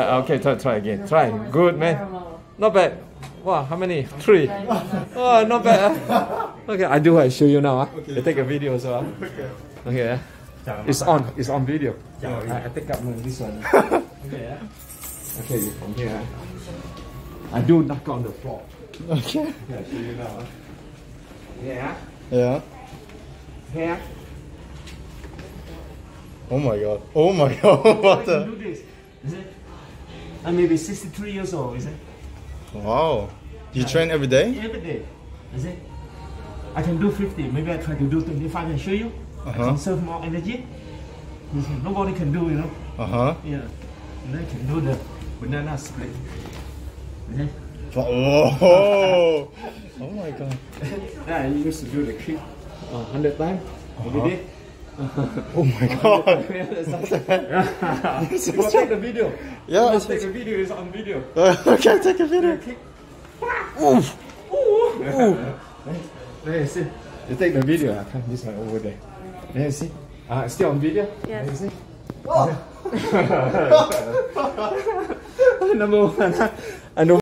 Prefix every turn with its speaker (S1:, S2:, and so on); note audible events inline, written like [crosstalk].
S1: Uh, okay, try, try again. Try. Good, man. Not bad. Wow, how many? Three. Oh, not bad. ah. Okay, I do. I show you now. ah. You take a video so. ah. Okay. ah. It's on. It's on video. I, I take up this one. [laughs] okay. Okay, you from here. I do knock on the floor.
S2: Okay.
S1: Okay, I show you now. ah. Yeah.
S2: Yeah.
S1: Here.
S2: Oh my god. Oh my [laughs] god. what
S1: I
S2: the?
S1: Do this. Is it? I may be 63 years old. Is it?
S2: Wow. You train every day?
S1: Every day. Is it? I can do 50. Maybe I try to do 25 and show you. I
S2: Uh-huh.
S1: conserve more energy. Nobody can do, you know.
S2: Uh huh.
S1: Yeah. And I can do the banana split. Is it?
S2: Oh. [laughs] Oh my god. [laughs]
S1: Yeah, I used to do the kick uh, 100 times. Every
S2: Uh-huh.
S1: day. [laughs]
S2: Oh my god.
S1: Yeah, that's [laughs] something. you take the video.
S2: Yeah,
S1: You
S2: it's-
S1: take the video. It's on video. [laughs]
S2: okay, take a video.
S1: Kick. There you see. You take the video. I can't this one over there. There you see. Uh, still on video.
S3: Yes.
S1: There you see. Number one. I know.